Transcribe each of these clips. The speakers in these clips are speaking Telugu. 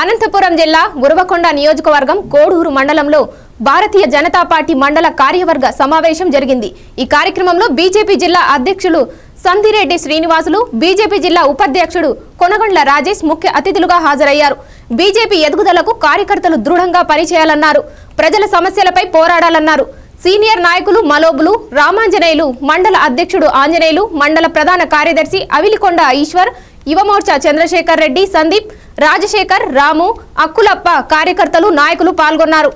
అనంతపురం జిల్లా గురవకొండ నియోజకవర్గం కోడూరు మండలంలో భారతీయ జనతా పార్టీ మండల కార్యవర్గ సమావేశం జరిగింది. ఈ కార్యక్రమంలో బీజేపీ జిల్లా అధ్యక్షులు సంధిరెడ్డి శ్రీనివాసులు బీజేపీ జిల్లా ఉపాధ్యక్షుడు కొనగండ్ల రాజేష్ ముఖ్య అతిథులుగా హాజరయ్యారు. బీజేపీ ఎదుగుదలకు కార్యకర్తలు దృఢంగా పనిచేయాలన్నారు. ప్రజల సమస్యలపై పోరాడాలన్నారు. సీనియర్ నాయకులు మలోబులు రామాంజనేయులు మండల అధ్యక్షుడు ఆంజనేయులు మండల ప్రధాన కార్యదర్శి అవిలికొండ ఈశ్వర్ యువమోర్చా చంద్రశేఖర్ రెడ్డి సందీప్ రాజశేఖర్ రాము అక్కులప్ప కార్యకర్తలు నాయకులు పాల్గొన్నారు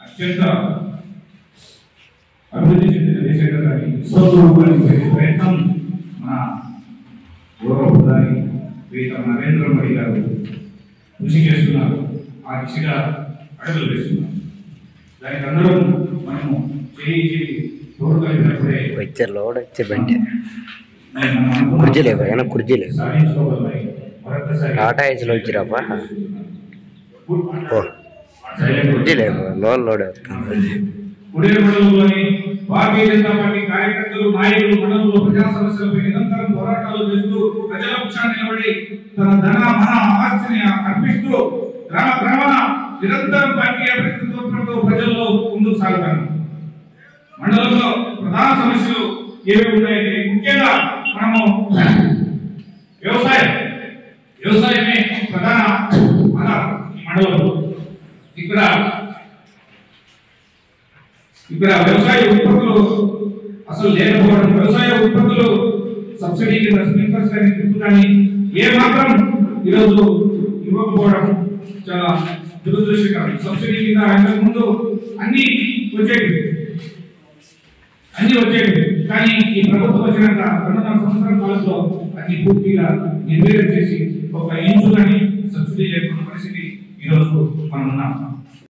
అత్యంత అభివృద్ధి చెందిన దేశంగా కానీ ప్రయత్నం మన గౌరవ ప్రధాని నరేంద్ర మోడీ గారు కృషి చేస్తున్నారు ఆ దిశగా అడుగులు వేస్తున్నారు దానికి అందరం మనము చేయి చేయి తోడు కలిపినప్పుడే వచ్చే లోడ్ వచ్చే బండి. కుర్చీ లేవు ఏమైనా కుర్చీ లేవు టాటా ఏజ్లో వచ్చిరాపా లేవు లోన్ లోడ్ అవుతుంది. భారతీయ జనతా పార్టీ కార్యకర్తలు నాయకులు మండలంలో ప్రజా సమస్యలపై నిరంతరం పోరాటాలు చేస్తూ ప్రజల పక్షాన్ని నిలబడి తన ధన మన ఆస్తిని అర్పిస్తూ గ్రామ గ్రామాన నిరంతరం పార్టీ ముందుకు మండలంలో ప్రధాన సమస్యలు ఏవి ఉన్నాయంటే ముఖ్యంగా మనము వ్యవసాయం. వ్యవసాయమే ప్రధాన మన మండలం. ఇక్కడ ఇక్కడ వ్యవసాయ ఉత్పత్తులు అసలు లేకపోవడం వ్యవసాయ ఉత్పత్తులు సబ్సిడీ కింద స్ప్రింక్లర్స్ కానీ డ్రిప్ కానీ ఏ మాత్రం ఈరోజు ఇవ్వకపోవడం చాలా దురదృష్టకరం. సబ్సిడీ కింద ఇంతకు ముందు అన్ని వచ్చేవి అన్ని వచ్చేవి కానీ ఈ ప్రభుత్వం వచ్చినాక రెండున్నర సంవత్సరాల కాలంలో అన్ని పూర్తిగా నిర్వీర్యం చేసి ఒక ఇంచు కానీ సబ్సిడీ